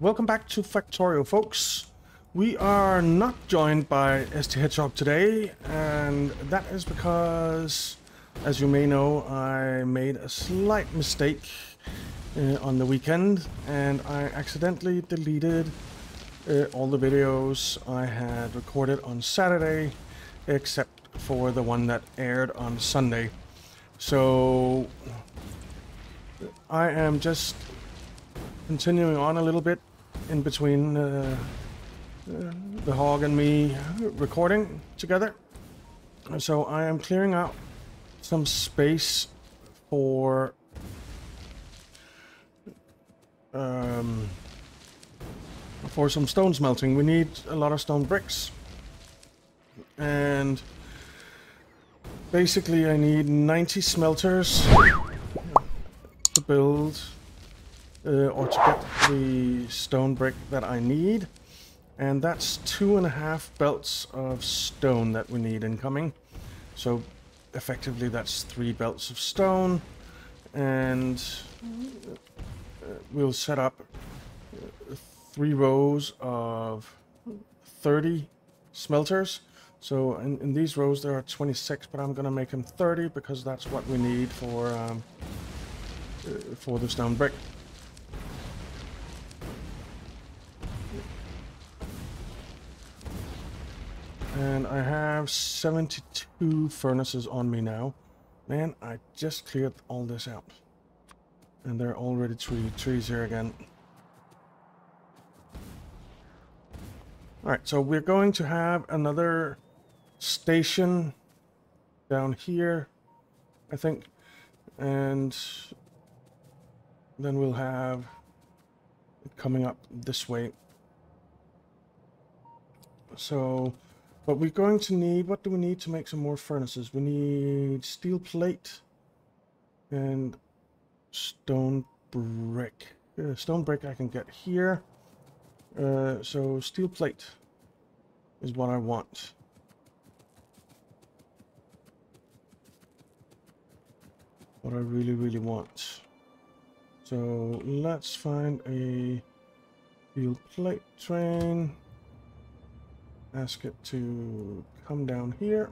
Welcome back to Factorio, folks. We are not joined by STHedgehog today, and that is because, as you may know, I made a slight mistake uh, on the weekend, and I accidentally deleted uh, all the videos I had recorded on Saturday, except for the one that aired on Sunday. So I am just continuing on a little bit in between uh, the hog and me recording together. So I am clearing out some space for um, for some stone smelting. We need a lot of stone bricks. And basically I need 90 smelters to build uh, or to get the stone brick that I need. And that's two and a half belts of stone that we need incoming. So effectively that's three belts of stone. And uh, we'll set up uh, three rows of 30 smelters. So in, in these rows there are 26, but I'm going to make them 30 because that's what we need for um, uh, for the stone brick. And I have 72 furnaces on me now. Man, I just cleared all this out. And there are already three trees here again. Alright, so we're going to have another station down here, I think. And then we'll have it coming up this way. So but we're going to need, what do we need to make some more furnaces? We need steel plate and stone brick. Uh, stone brick I can get here. Uh, so steel plate is what I want. What I really, really want. So let's find a steel plate train ask it to come down here.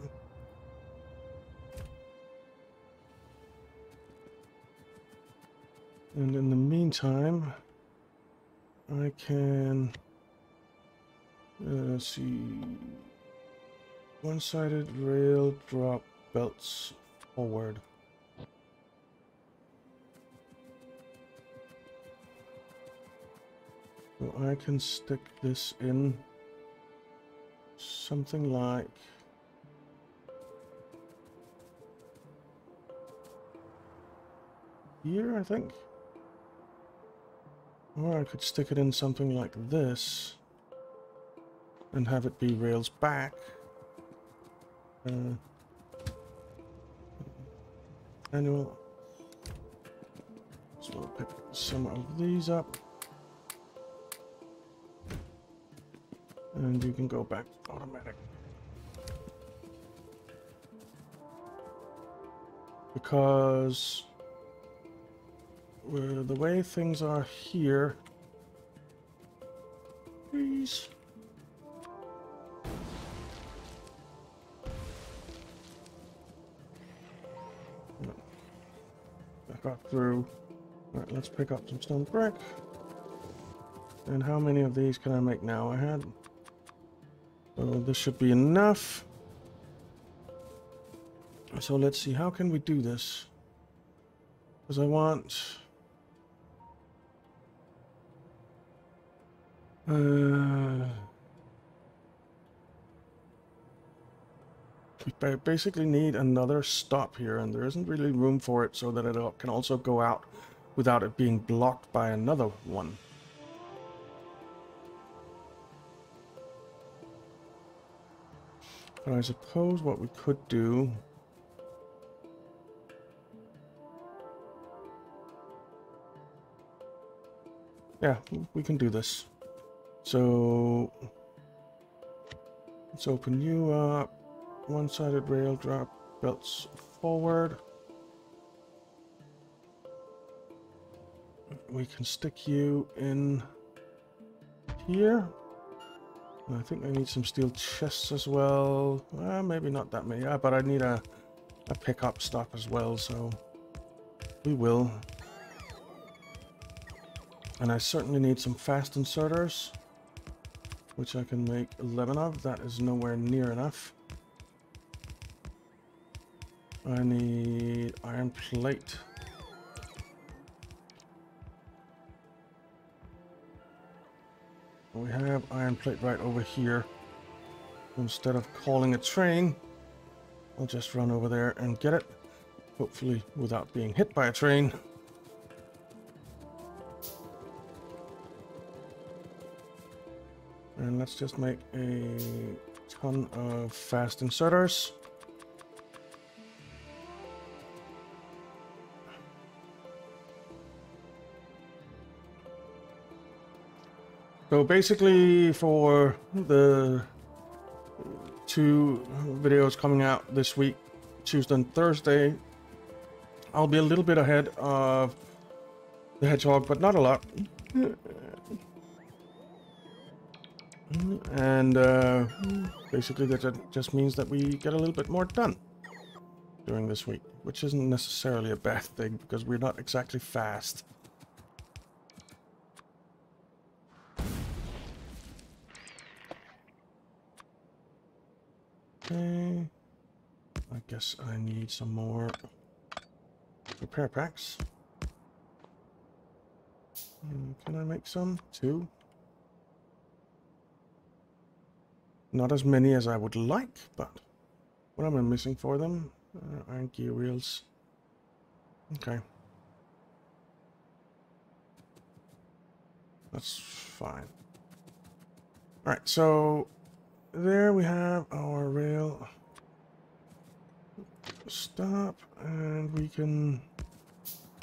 And in the meantime, I can uh, see one-sided rail drop belts forward. So I can stick this in something like here, I think. Or I could stick it in something like this and have it be rails back. Uh, annual. So we'll pick some of these up. And you can go back automatic. Because the way things are here, please. I got through. Alright, let's pick up some stone brick. And how many of these can I make now? I had this should be enough. So let's see, how can we do this? Because I want... Uh, we basically need another stop here, and there isn't really room for it so that it can also go out without it being blocked by another one. But I suppose what we could do... Yeah, we can do this. So... Let's open you up. One-sided rail drop belts forward. We can stick you in here. I think I need some steel chests as well. Uh, maybe not that many, yeah, but I need a, a pickup stop as well, so we will. And I certainly need some fast inserters, which I can make 11 of. That is nowhere near enough. I need iron plate. We have iron plate right over here. Instead of calling a train, I'll just run over there and get it. Hopefully without being hit by a train. And let's just make a ton of fast inserters. So basically for the two videos coming out this week, Tuesday and Thursday, I'll be a little bit ahead of the Hedgehog, but not a lot. And uh, basically that just means that we get a little bit more done during this week, which isn't necessarily a bad thing because we're not exactly fast. Okay. I guess I need some more repair packs. Hmm, can I make some? Two? Not as many as I would like, but what am I missing for them? Uh, iron gear wheels. Okay. That's fine. Alright, so there we have our rail stop and we can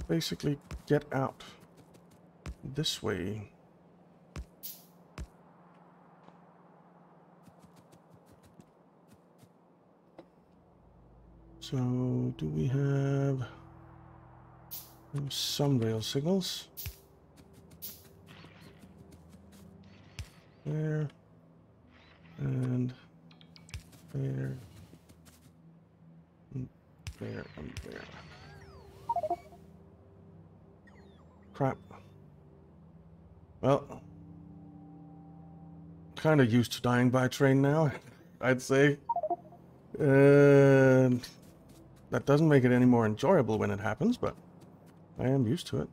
basically get out this way. So do we have some rail signals? There and there, there, and there. Crap. Well, kind of used to dying by train now, I'd say. And that doesn't make it any more enjoyable when it happens, but I am used to it.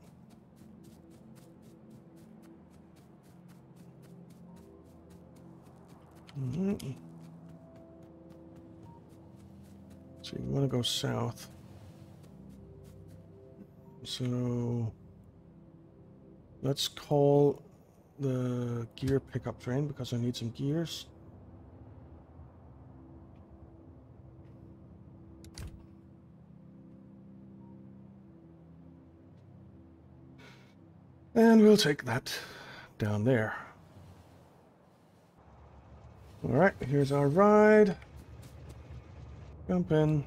South. So let's call the gear pickup train because I need some gears. And we'll take that down there. Alright, here's our ride. Jump in.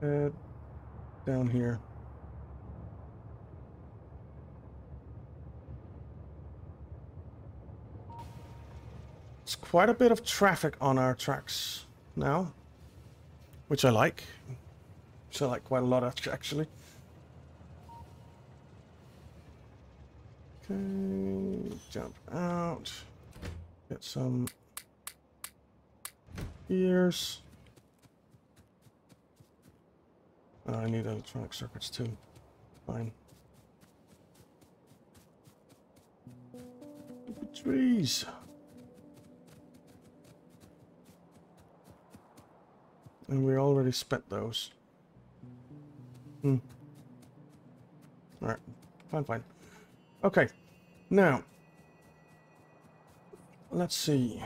Down here. It's quite a bit of traffic on our tracks now, which I like. Which I like quite a lot, actually. Okay, jump out. Get some gears. Oh, I need electronic circuits too. Fine. Trees. And we already spent those. Hmm. Alright. Fine, fine. Okay. Now. Let's see.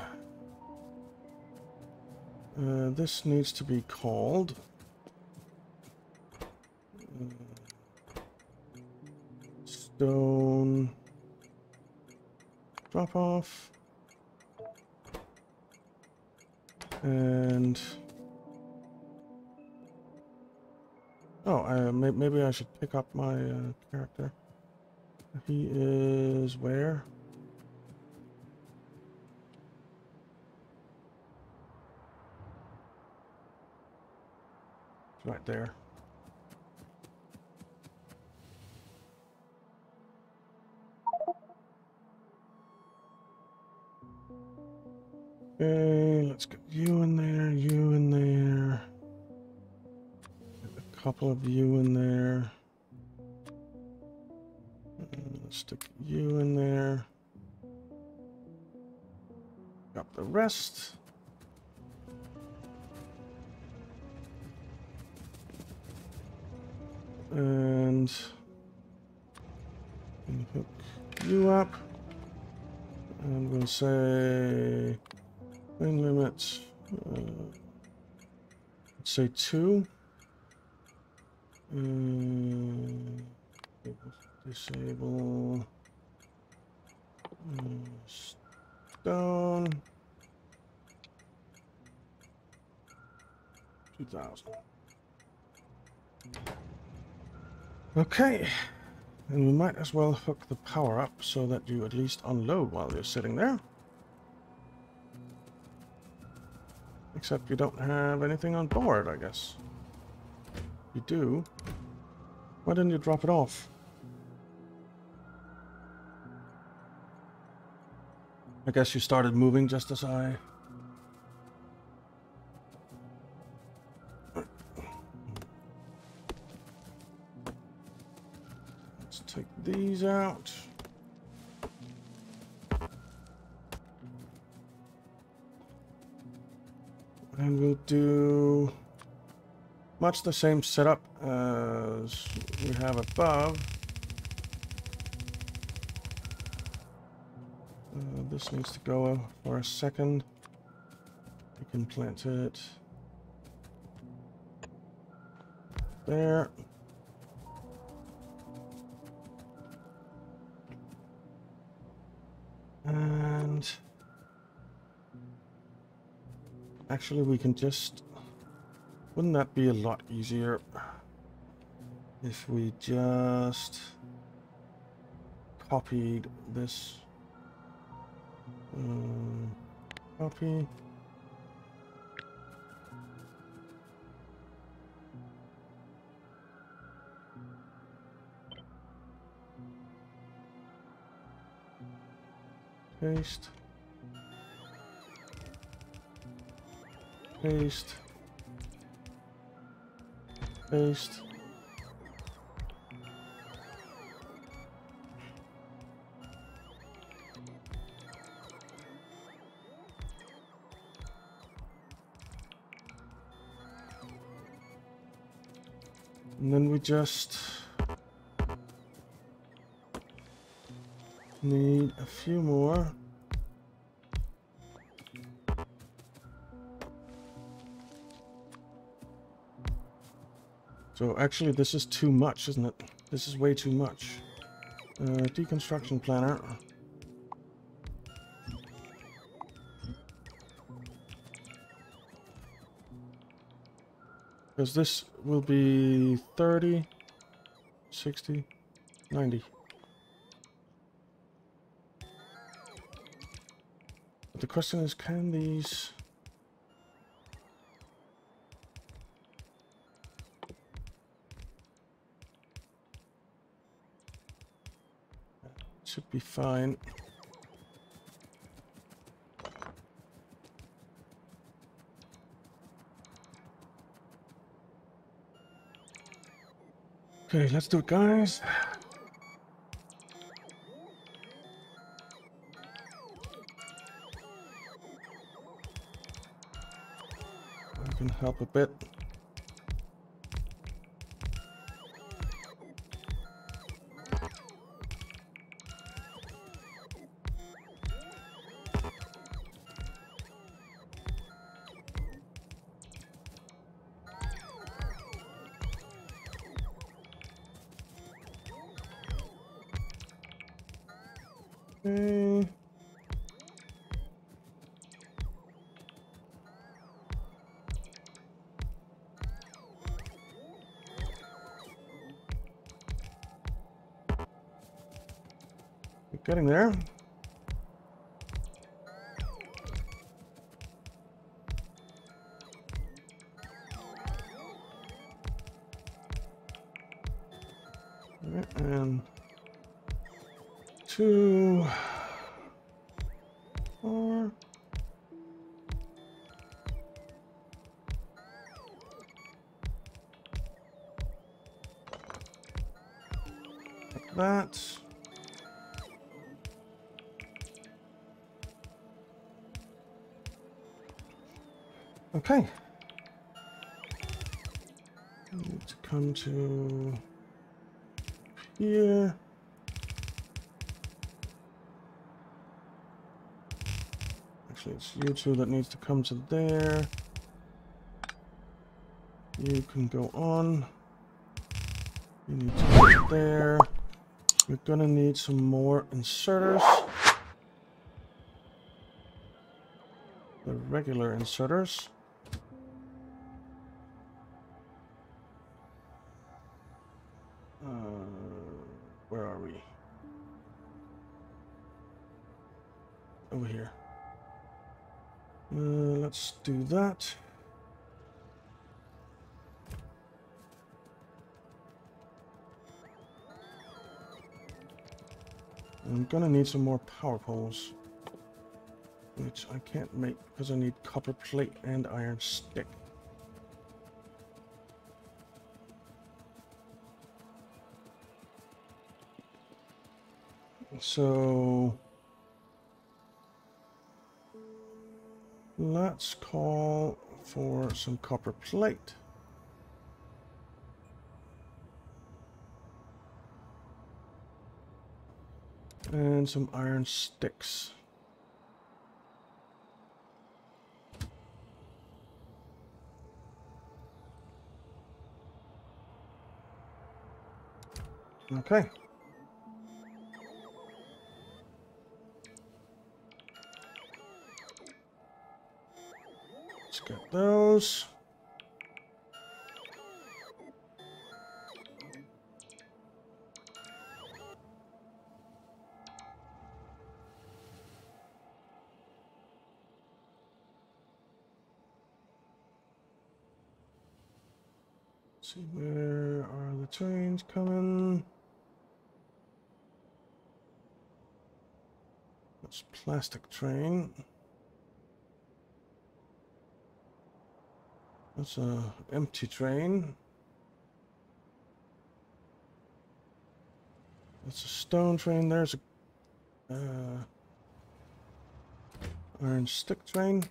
Uh, this needs to be called... Stone. Drop off. And... Oh, I, maybe I should pick up my uh, character. He is where? Right there. Okay, let's get you in there, you in there. A couple of you in there. Mm, let's stick you in there. Got the rest. And hook you up. And we'll say main limit. Uh, let's say two. Uh, disable uh, stone. 2000. Okay. And we might as well hook the power up so that you at least unload while you're sitting there. Except you don't have anything on board, I guess. You do. Why didn't you drop it off? I guess you started moving just as I Let's Take these out. Do much the same setup as we have above. Uh, this needs to go for a second. We can plant it there. Actually we can just, wouldn't that be a lot easier if we just copied this, um, copy, Paste. Paste. Paste. And then we just Need a few more. So actually this is too much, isn't it? This is way too much. Uh, deconstruction planner. Because this will be 30, 60, 90. the question is, can these... be fine. Okay, let's do it, guys. I can help a bit. Mm. Getting there. Okay. Need to come to here. Actually, it's you two that needs to come to there. You can go on. You need to go there. We're gonna need some more inserters. The regular inserters. I'm gonna need some more power poles. Which I can't make because I need copper plate and iron stick. So let's call for some copper plate. And some iron sticks. Okay. Get those. see where are the trains coming? That's plastic train. That's a empty train. That's a stone train. There's a uh, iron stick train.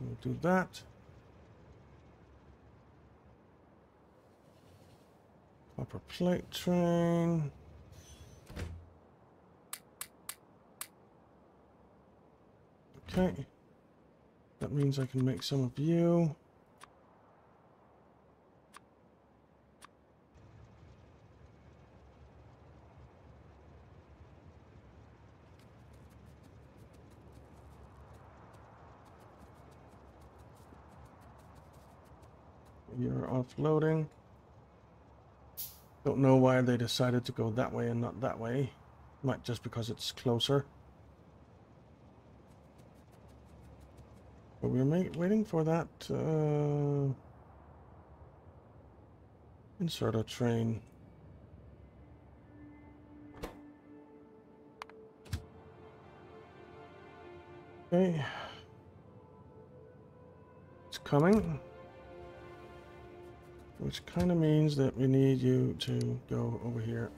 We'll do that. Copper plate train. Okay. That means I can make some of you. You're offloading. Don't know why they decided to go that way and not that way. Might just because it's closer. We're waiting for that uh, a train. Okay. It's coming. Which kind of means that we need you to go over here.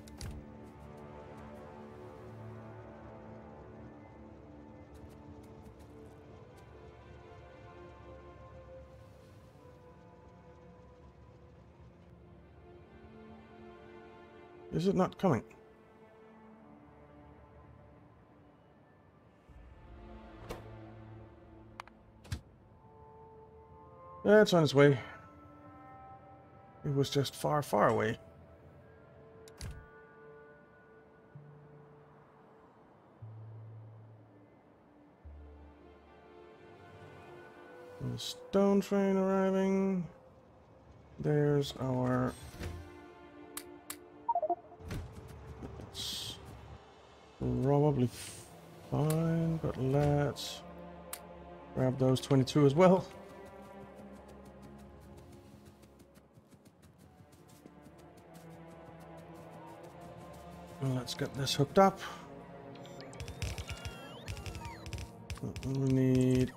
Is it not coming? Yeah, it's on its way. It was just far, far away. Stone train arriving. There's our... probably fine, but let's grab those 22 as well. Let's get this hooked up. We need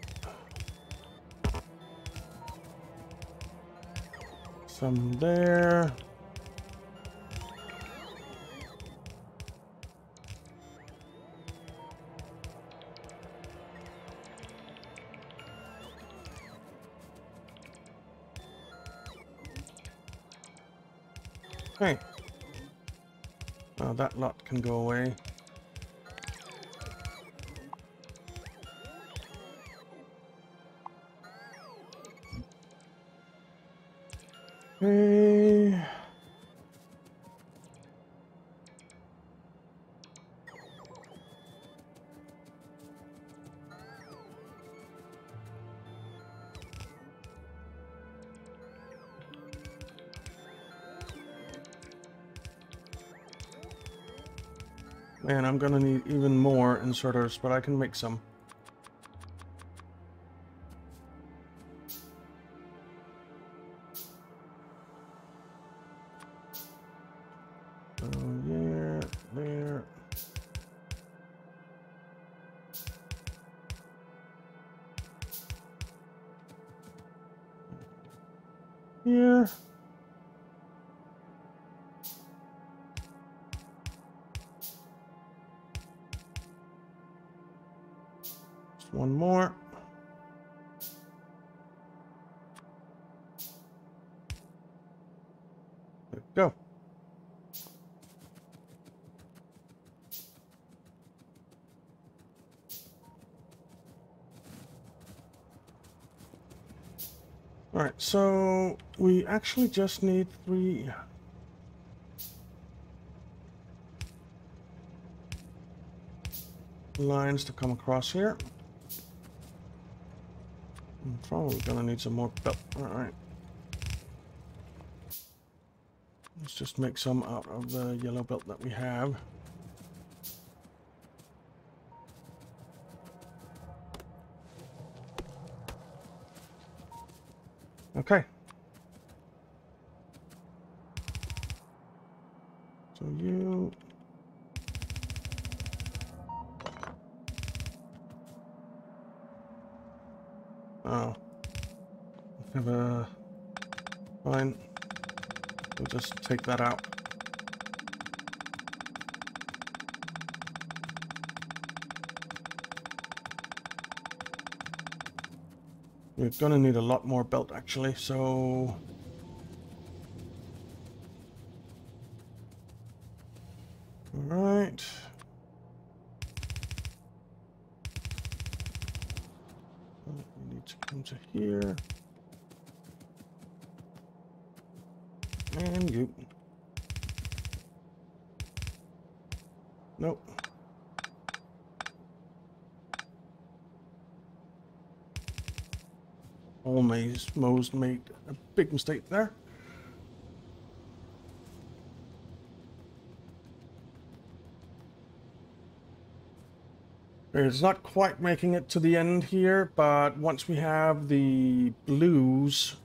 some there. Okay. Now that lot can go away. Man, I'm gonna need even more inserters, but I can make some. So, yeah. So we actually just need three. lines to come across here. I'm probably gonna need some more belt. All right. Let's just make some out of the yellow belt that we have. Okay. So you Oh. Have a fine. We'll just take that out. We're gonna need a lot more belt actually, so Alright. We need to come to here. And you. Nope. Almost Mo's made a big mistake there. It's not quite making it to the end here, but once we have the blues,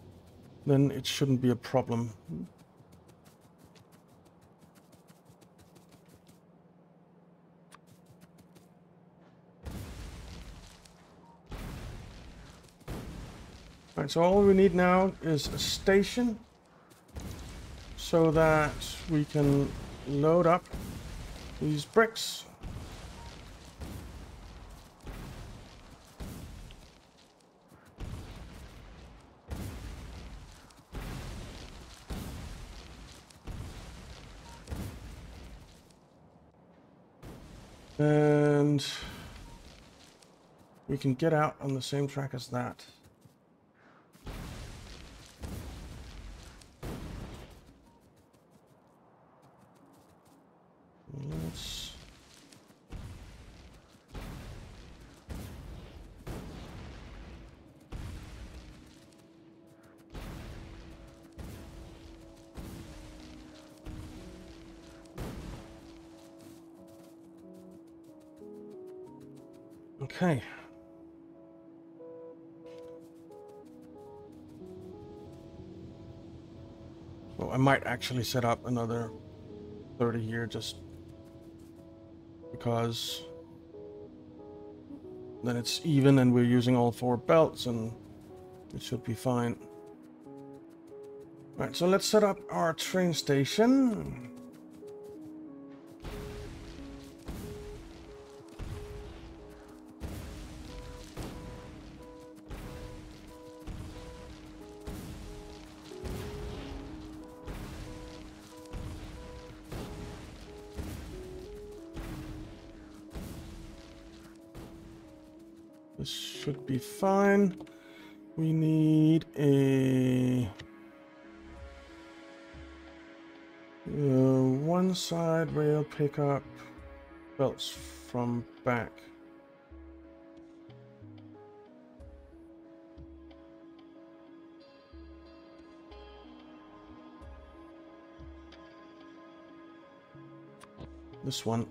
then it shouldn't be a problem. So all we need now is a station so that we can load up these bricks. And we can get out on the same track as that. Might actually set up another 30 here just because then it's even and we're using all four belts and it should be fine. All right, so let's set up our train station. Fine. We need a... Uh, one side rail pickup belts from back. This one.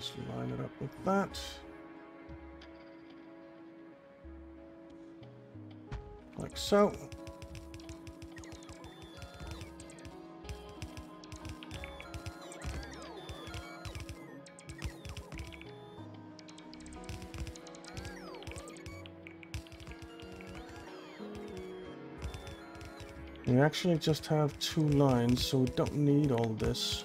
Just line it up with that. Like so. We actually just have two lines, so we don't need all this.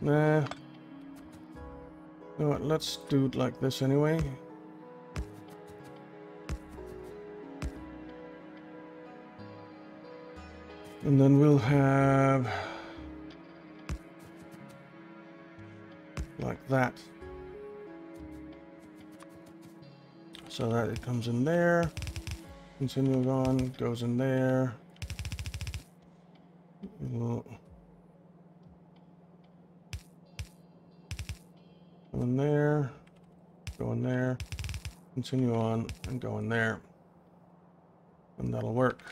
Nah. What, let's do it like this anyway. And then we'll have like that. So that it comes in there. Continues on, goes in there. Continue on, and go in there. And that'll work.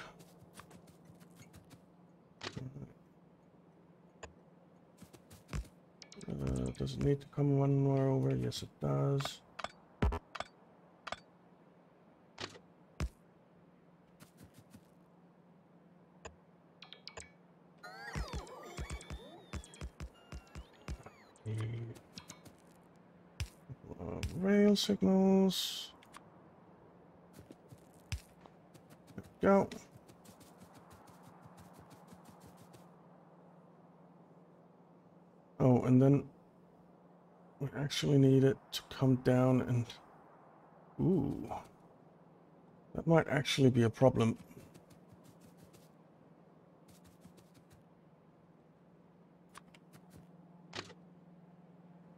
Uh, does it need to come one more over? Yes, it does. Uh, rail signals. There we go. Oh, and then we actually need it to come down and... Ooh. That might actually be a problem.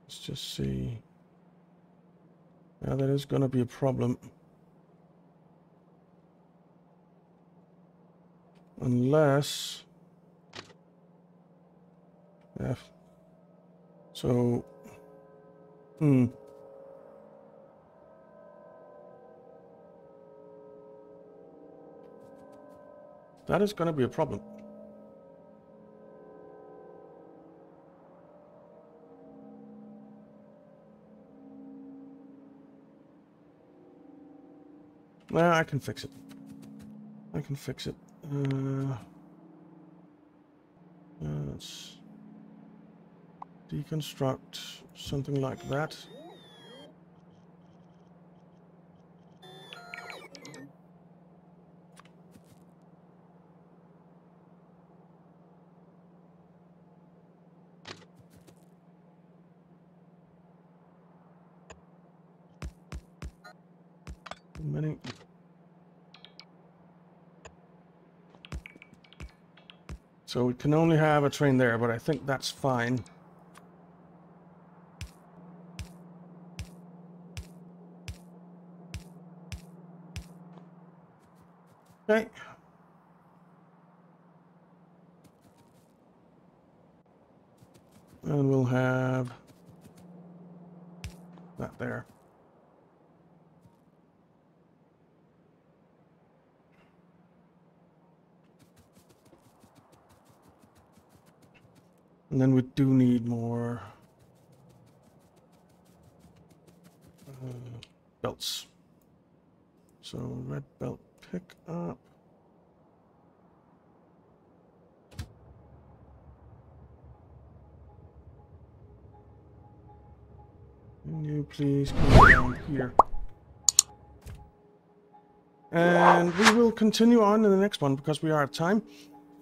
Let's just see. Yeah, that is going to be a problem. Unless... Yeah. So... Hmm. That is going to be a problem. Well, I can fix it. I can fix it. Uh, let's deconstruct something like that. Many. So we can only have a train there, but I think that's fine. Okay. And we'll have that there. And then we do need more uh, belts. So red belt pick up. Can you please come down here? And we will continue on in the next one because we are at time.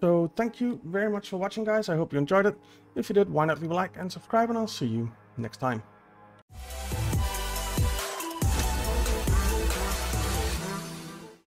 So thank you very much for watching, guys. I hope you enjoyed it. If you did, why not leave a like and subscribe, and I'll see you next time.